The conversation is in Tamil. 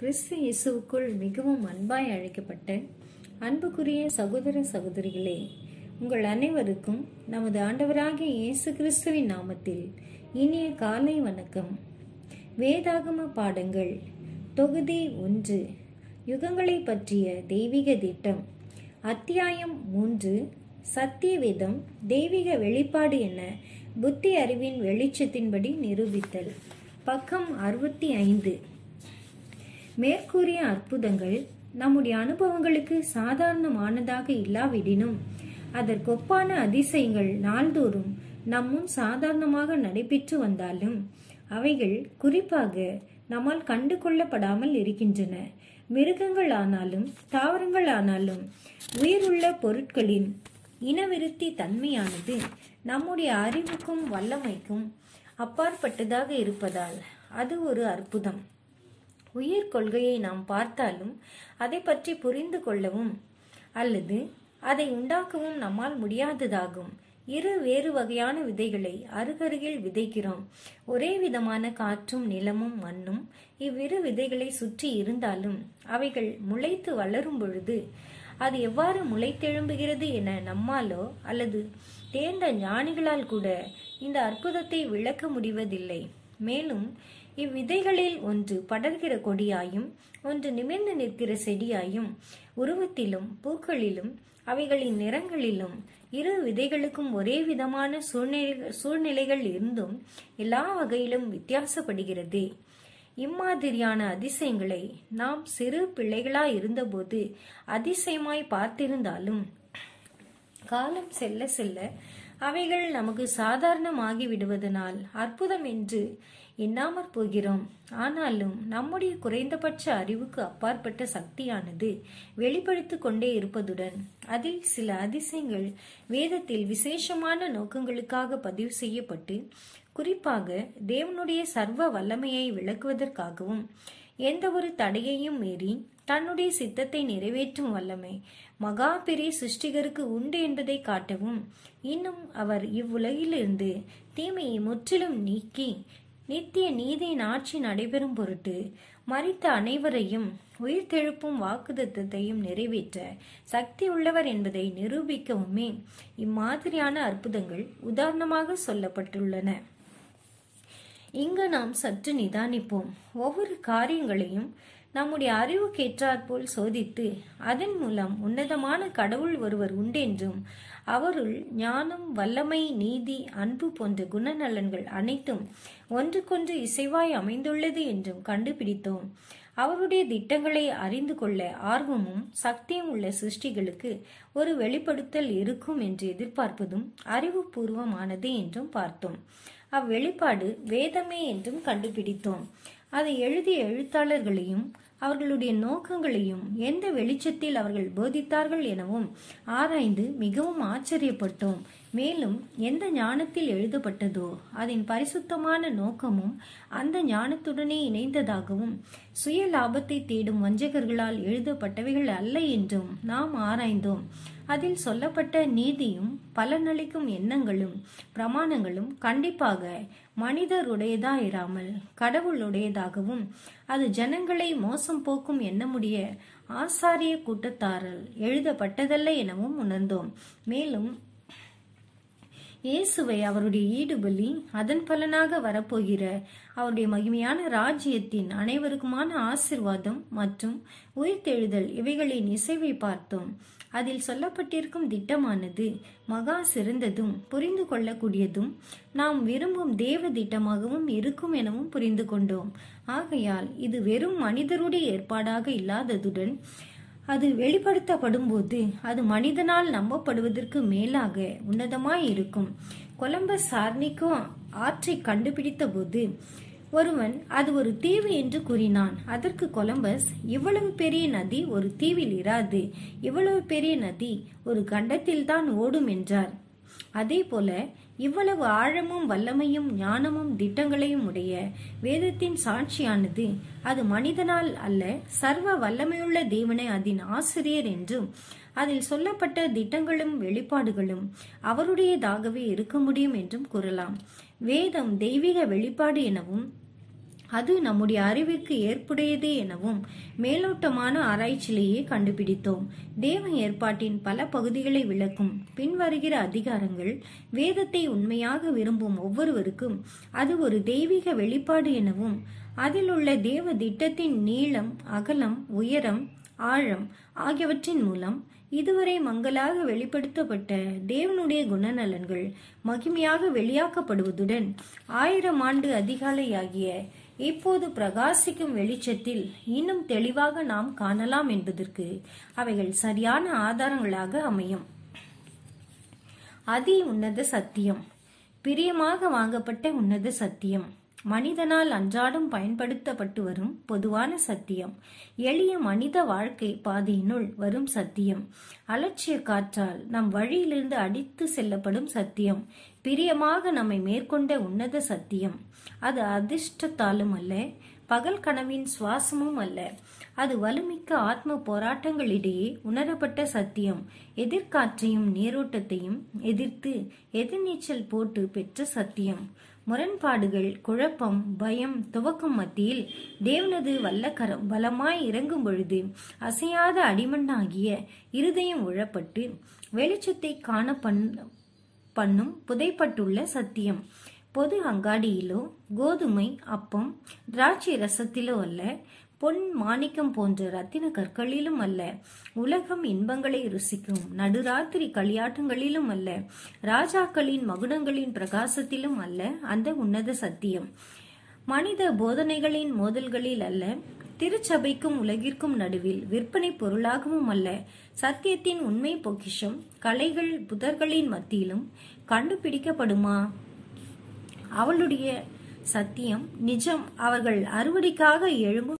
கிறிஸ்து இயேசுவுக்குள் மிகவும் அன்பாய் அழைக்கப்பட்ட அன்புக்குரிய சகோதர சகோதரிகளே உங்கள் அனைவருக்கும் நமது ஆண்டவராகிய இயேசு கிறிஸ்துவின் நாமத்தில் இனிய காலை வணக்கம். வேதாகம பாடங்கள் தொகுதி ஒன்று யுகங்களை பற்றிய தெய்வீக திட்டம். அத்தியாயம் மூன்று சத்திய வேதம் தெய்வீக வெளிப்பாடு என புத்தி அறிவின் வெளிச்சத்தின்படி நிரூபித்தல். பக்கம் அறுபத்தி ஐந்து. மேற்கூறிய அற்புதங்கள் நம்முடைய அனுபவங்களுக்கு சாதாரணமானதாக இல்லாவிடினும் அதற்கொப்பான அதிசயங்கள் நாள்தோறும் நம்மும் சாதாரணமாக நடைபெற்று வந்தாலும் அவைகள் குறிப்பாக நம்மால் கண்டு கொள்ளப்படாமல் இருக்கின்றன. மிருகங்கள் ஆனாலும் தாவரங்கள் ஆனாலும் உயிருள்ள பொருட்களின் இனவிருத்தி தன்மையானது நம்முடைய அறிவுக்கும் வல்லமைக்கும் அப்பாற்பட்டதாக இருப்பதால் அது ஒரு அற்புதம். உயிர் கொள்கையை நாம் பார்த்தாலும் அதை பற்றி புரிந்து கொள்ளவும் அல்லது அதை உண்டாக்கவும் நம்மால் முடியாததாகும். இரு வேறு வகையான விதைகளை அருகருகில் விதைக்கிறோம். ஒரே விதமான காற்றும் நிலமும் மண்ணும் இவ்விரு விதைகளை சுற்றி இருந்தாலும் அவைகள் முளைத்து வளரும் பொழுது அது எவ்வாறு முளைத்தெழும்புகிறது என நம்மாலோ அல்லது தேர்ந்த ஞானிகளால் கூட இந்த அற்புதத்தை விளக்க முடிவதில்லை. மேலும் இவ்விதைகளில் ஒன்று படர்கிற கொடியாயும் ஒன்று நிமிர்ந்து நிற்கிற செடியாயும் உருவத்திலும் பூக்களிலும் அவைகளின் நிறங்களிலும் இரு விதைகளுக்கும் ஒரே விதமான சூழ்நிலை சூழ்நிலைகள் இருந்தும் எல்லா வகையிலும் வித்தியாசப்படுகிறது. இம்மாதிரியான அதிசயங்களை நாம் சிறு பிள்ளைகளாய் இருந்தபோது அதிசயமாய் பார்த்திருந்தாலும் காலம் செல்ல செல்ல அவைகள் நமக்கு சாதாரணமாகி விடுவதனால் அற்புதம் என்று எண்ணாமற் போகிறோம். ஆனாலும் நம்முடைய குறைந்தபட்ச அறிவுக்கு அப்பாற்பட்ட சக்தியானது வெளிப்படுத்தி கொண்டே இருப்பதுடன் அதில் சில அதிசயங்கள் வேதத்தில் விசேஷமான நோக்கங்களுக்காக பதிவு செய்யப்பட்டு குறிப்பாக தேவனுடைய சர்வ வல்லமையை விளக்குவதற்காகவும் எந்த ஒரு தடையையும் மீறி தன்னுடைய சித்தத்தை நிறைவேற்றும் வல்லமை மகா பெரிய சிருஷ்டிகருக்கு உண்டு என்பதை காட்டவும் இன்னும் அவர் இவ்வுலகிலிருந்து தீமையை முற்றிலும் நீக்கி நித்திய நீதியின் ஆட்சி நடைபெறும் பொருட்டு மறித்த அனைவரையும் உயிர்த்தெழுப்பும் வாக்குதத்தையும் நிறைவேற்ற சக்தி உள்ளவர் என்பதை நிரூபிக்கவுமே இம்மாதிரியான அற்புதங்கள் உதாரணமாக சொல்லப்பட்டுள்ளன. இங்கு நாம் சற்று நிதானிப்போம். ஒவ்வொரு காரியங்களையும் நம்முடைய அறிவுக்கு ஏற்றாற்போல் சோதித்து அதன் மூலம் உன்னதமான கடவுள் ஒருவர் உண்டென்றும் அவருள் ஞானம் வல்லமை நீதி அன்பு போன்ற குணநலன்கள் அனைத்தும் ஒன்றுக்கொன்று இசைவாய் அமைந்துள்ளது என்றும் கண்டுபிடித்தோம். அவருடைய திட்டங்களை அறிந்து கொள்ள ஆர்வமும் சக்தியும் உள்ள சிருஷ்டிகளுக்கு ஒரு வெளிப்படுத்தல் இருக்கும் என்று எதிர்பார்ப்பதும் அறிவுபூர்வமானது என்றும் பார்த்தோம். அவ்வெளிப்பாடு வேதமே என்றும் கண்டுபிடித்தோம். அதை எழுதிய எழுத்தாளர்களையும் அவர்களுடைய நோக்கங்களையும் எந்த வெளிச்சத்தில் அவர்கள் போதித்தார்கள் எனவும் ஆராய்ந்து மிகவும் ஆச்சரியப்பட்டோம். மேலும் எந்த ஞானத்தில் எழுதப்பட்டதோ அதன் பரிசுத்தமான நோக்கமும் அந்த ஞானத்துடனே இணைந்ததாகவும் சுய லாபத்தை தேடும் வஞ்சகர்களால் எழுதப்பட்டவைகள் அல்ல என்றும் நாம் ஆராய்ந்தோம். அதில் சொல்லப்பட்ட நீதியும் பலனளிக்கும் எண்ணங்களும் பிரமாணங்களும் கண்டிப்பாக மனிதருடையதா இராமல் கடவுளுடையதாகவும் அது ஜனங்களை மோசம் போக்கும் எண்ணமுடைய ஆசாரிய கூட்டத்தாரால் எழுதப்பட்டதல்ல எனவும் உணர்ந்தோம். மேலும் இயேசுவை அவருடைய ஈடுபலி அதன் பலனாக வரப்போகிற அவருடைய மகிமையான ராஜ்யத்தின் அனைவருக்குமான ஆசிர்வாதம் மற்றும் உயிர்த்தெழுதல் இவைகளின் இசைவை பார்த்தோம். அதில் சொல்லப்பட்டிருக்கும் திட்டமானது மகா சிறந்ததும் புரிந்து கொள்ளக்கூடியதும் நாம் விரும்பும் தேவ திட்டமாகவும் இருக்கும் எனவும் புரிந்து கொண்டோம். ஆகையால் இது வெறும் மனிதருடைய ஏற்பாடாக இல்லாததுடன் அது வெளிப்படுத்தப்படும் போது அது மனிதனால் நம்பப்படுவதற்கு மேலாக உன்னதமாய் இருக்கும் கொலம்பஸ் சார்னிக்கோ ஆற்றை கண்டுபிடித்த போது ஒருவன் அது ஒரு தீவு என்று கூறினான். அதற்கு கொலம்பஸ் இவ்வளவு பெரிய நதி ஒரு தீவில் இராது. இவ்வளவு பெரிய நதி ஒரு கண்டத்தில் தான் ஓடும் என்றார். அதே போல இவ்வளவு ஆழமும் வல்லமையும் ஞானமும் திட்டங்களையும் உடைய வேதத்தின் சாட்சியானது அது மனிதனால் அல்ல சர்வ வல்லமையுள்ள தேவனை அதன் ஆசிரியர் என்றும் அதில் சொல்லப்பட்ட திட்டங்களும் வெளிப்பாடுகளும் அவருடையதாகவே இருக்க முடியும் என்றும் கூறலாம். வேதம் தெய்வீக வெளிப்பாடு எனவும் அது நம்முடைய அறிவிற்கு ஏற்புடையது எனவும் மேலோட்டமான ஆராய்ச்சியிலேயே கண்டுபிடித்தோம். தேவ ஏற்பாட்டின் பல பகுதிகளை விளக்கும் பின்வருகிற அதிகாரங்கள் வேதத்தை உண்மையாக விரும்பும் ஒவ்வொருவருக்கும் அது ஒரு தெய்வீக வெளிப்பாடு எனவும் அதில் உள்ள தேவ திட்டத்தின் நீளம் அகலம் உயரம் ஆழம் ஆகியவற்றின் மூலம் இதுவரை மங்களாக வெளிப்படுத்தப்பட்ட தேவனுடைய குணநலன்கள் மகிமையாக வெளியாக்கப்படுவதுடன் ஆயிரம் ஆண்டு அதிகாலையாகிய இப்போது பிரகாசிக்கும் வெளிச்சத்தில் இன்னும் தெளிவாக நாம் காணலாம் என்பதற்கு அவைகள் சரியான ஆதாரங்களாக அமையும். அதி உன்னத சத்தியம். பிரியமாக வாங்கப்பட்ட உன்னத சத்தியம். மனிதனால் அன்றாடம் பயன்படுத்தப்பட்டு வரும் பொதுவான சத்தியம். எளிய மனித வாழ்க்கை பாதையினுள் வரும் சத்தியம். அலட்சிய காற்றால் நம் வழியிலிருந்து அடித்து செல்லப்படும் சத்தியம். பிரியமாக நம்மை மேற்கொண்ட உன்னத சத்தியம். அது அதிர்ஷ்டத்தாலும் அல்ல பகல் கனவின் சுவாசமும் அல்ல. அது வலுமிக்க ஆத்ம போராட்டங்களிடையே உணரப்பட்ட சத்தியம். எதிர்காற்றையும் நீரோட்டத்தையும் எதிர்த்து எதிர்நீச்சல் போட்டு பெற்ற சத்தியம். முரண்பாடுகள் குழப்பம் பயம் துவக்கம் மத்தியில் தேவனது வல்லக்கரம் பலமாய் இறங்கும் பொழுது அசையாத அடிமண்ணாகிய இருதயம் உழப்பட்டு வெளிச்சத்தை காண பண் பண்ணும் புதைப்பட்டுள்ள சத்தியம். பொது அங்காடியிலோ கோதுமை அப்பம் திராட்சை ரசத்திலோ அல்ல பொன் மாணிக்கம் போன்ற ரத்தின கற்களிலும் அல்ல. உலகம் இன்பங்களை ருசிக்கும். நடுராத்திரி களியாட்டங்களிலும் அல்ல. ராஜாக்களின் மகுடங்களின் பிரகாசத்திலும் அல்ல. அந்த உன்னத சத்தியம். மனித போதனைகளின் மோதல்களில் அல்ல. திருச்சபைக்கும் உலகிற்கும் நடுவில் விற்பனை பொருளாகவும் அல்ல. சத்தியத்தின் உண்மை பொக்கிஷம் கலைகள் புதர்களின் மத்தியிலும் கண்டுபிடிக்கப்படுமா? அவளுடைய சத்தியம் நிஜம். அவர்கள் அறுவடைக்காக எழும்பும்